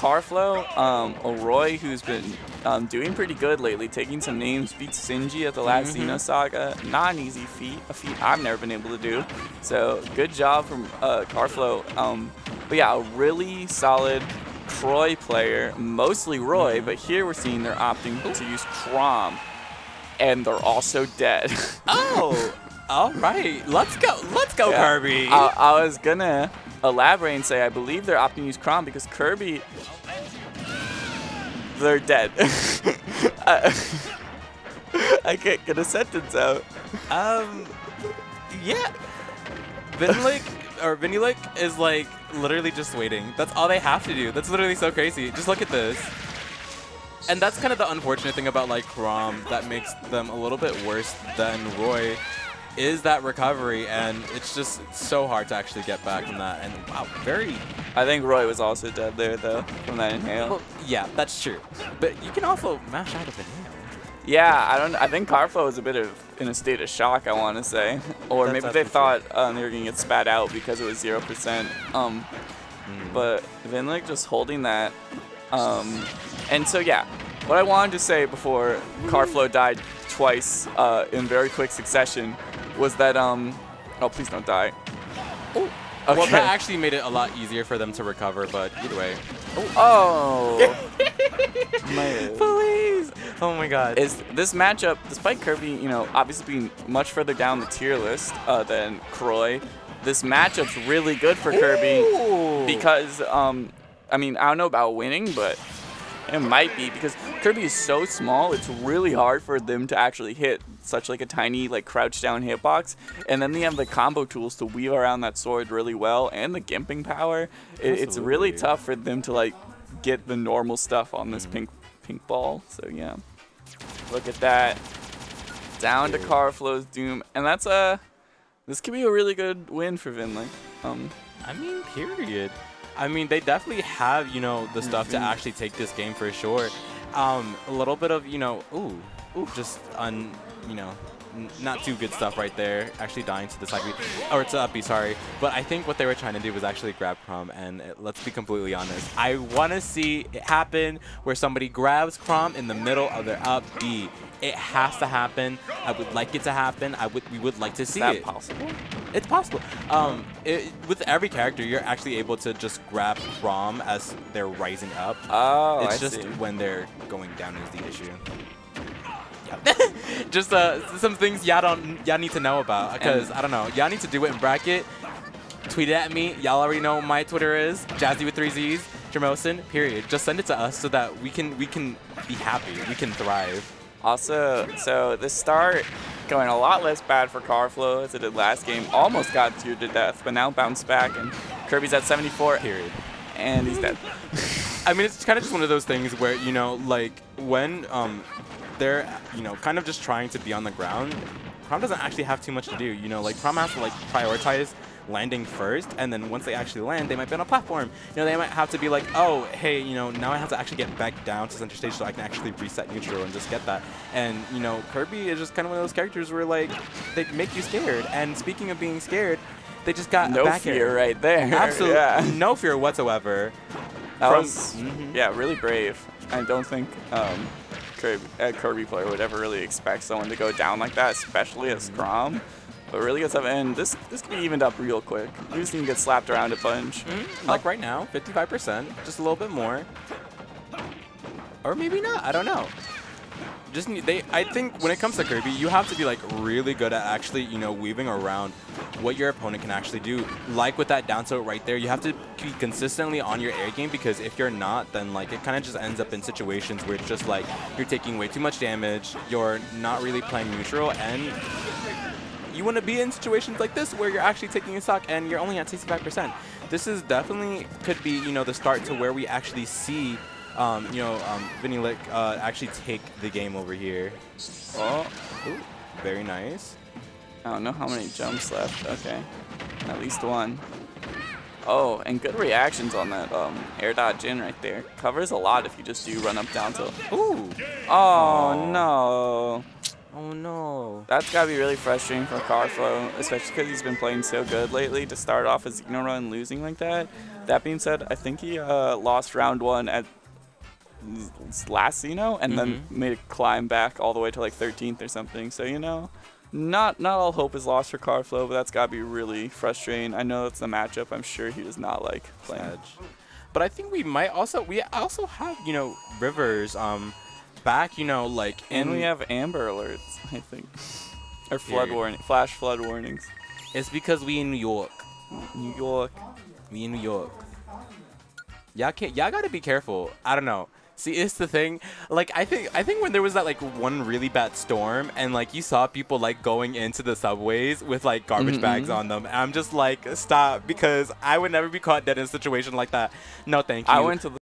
Karflo, um, Roy, who's been um, doing pretty good lately, taking some names, beat Sinji at the last Mm-hmm. Xeno Saga. Not an easy feat, a feat I've never been able to do. So good job from uh, Karflo. Um, but yeah, a really solid Troy player, mostly Roy, but here we're seeing they're opting to use Chrom, and they're also dead. Oh, all right. Let's go. Let's go, Yeah. Kirby. I, I was gonna elaborate and say I believe they're opting to use Chrom because Kirby, they're dead. I, I can't get a sentence out. Um, yeah. Vinlik or Vinulik is like literally just waiting. That's all they have to do. That's literally so crazy. Just look at this. And that's kind of the unfortunate thing about like Chrom that makes them a little bit worse than Roy is that recovery and it's just so hard to actually get back from that and wow very I think Roy was also dead there though from that inhale. well, yeah that's true but you can also mash out of it Yeah, I don't. I think Karflo was a bit of in a state of shock. I want to say, or That's maybe they thought um, they were gonna get spat out because it was zero percent. Um, Mm. but Vinlik just holding that. Um, and so yeah, what I wanted to say before Karflo died twice uh, in very quick succession was that um, oh please don't die. Oh, Okay. well that actually made it a lot easier for them to recover but either way Oh. Man. please oh my god is this matchup, despite Kirby, you know, obviously being much further down the tier list uh, than Croy, this matchup's really good for Kirby Ooh. because, um, I mean, I don't know about winning, but it might be because Kirby is so small. It's really hard for them to actually hit such like a tiny like crouch down hitbox, and then they have the combo tools to weave around that sword really well and the gimping power. It, it's really tough for them to like get the normal stuff on this pink pink ball. So yeah, look at that. Down to Karflo's Doom, and that's a. This could be a really good win for Vinley. Um, I mean, period. I mean, they definitely have, you know, the stuff to Mhm. actually take this game for sure. Um, a little bit of, you know, ooh, ooh, just un, you know, n- not too good stuff right there. Actually dying to the side B, or to up B, sorry. But I think what they were trying to do was actually grab Chrom, and it, let's be completely honest. I want to see it happen where somebody grabs Chrom in the middle of their up B. It has to happen. I would like it to happen. I would. We would like to is see that it. possible? It's possible. Um, it, with every character, you're actually able to just grab Chrom as they're rising up. Oh, it's I just see. when they're going down is the issue. Just uh, some things y'all don't y'all need to know about because I don't know y'all need to do it in bracket. Tweet it at me. Y'all already know what my Twitter is Jazzy with three Z's. Germosen. Period. Just send it to us so that we can we can be happy. We can thrive. Also, so the start going a lot less bad for Karflo as it did last game. Almost got to to death, but now bounced back and Kirby's at 74 Period. and he's dead. I mean, it's kind of just one of those things where you know, like when um, they're you know kind of just trying to be on the ground. Chrom doesn't actually have too much to do. You know, like Chrom has to like prioritize landing first, and then once they actually land, they might be on a platform. You know, they might have to be like, oh, hey, you know, now I have to actually get back down to center stage so I can actually reset neutral and just get that. And you know, Kirby is just kind of one of those characters where like they make you scared. And speaking of being scared, they just got No back fear air. right there. Absolutely, Yeah. no fear whatsoever. That was, Mhm. yeah, really brave. I don't think um, Kirby, a Kirby player would ever really expect someone to go down like that, especially as Chrom. But really good stuff, and this this can be evened up real quick. We just need to get slapped around a bunch. Mhm, Like right now, 55%, just a little bit more. Or maybe not, I don't know. Just need, they I think when it comes to Kirby, you have to be like really good at actually, you know, weaving around what your opponent can actually do. Like with that down tilt right there, you have to be consistently on your air game because if you're not, then like it kind of just ends up in situations where it's just like you're taking way too much damage, you're not really playing neutral, and you want to be in situations like this where you're actually taking a stock and you're only at 65%. This is definitely could be, you know, the start to where we actually see, um, you know, um, Vinylic uh, actually take the game over here. Oh, Ooh, very nice. I don't know how many jumps left. Okay, at least one. Oh, and good reactions on that um, air dodge in right there. Covers a lot if you just do run up down tilt. Ooh. Oh no. Oh no. That's gotta be really frustrating for Karflo, especially because he's been playing so good lately. To start off as Xeno Run losing like that. That being said, I think he uh, lost round one at last Xeno, and then Mhm. made a climb back all the way to like 13th or something. So you know, not not all hope is lost for Karflo, but that's gotta be really frustrating. I know that's the matchup. I'm sure he does not like playing. Edge. But I think we might also we also have you know rivers um back you know like And we have Amber alerts, I think, or flood Period. warning, flash flood warnings. It's because we in New York. New York. We in New York. Y'all can't. Y'all gotta be careful. I don't know. See, it's the thing. Like, I think I think when there was that like one really bad storm, and like you saw people like going into the subways with like garbage bags Mhm. on them, I'm just like, stop, because I would never be caught dead in a situation like that. No, thank you. I went to the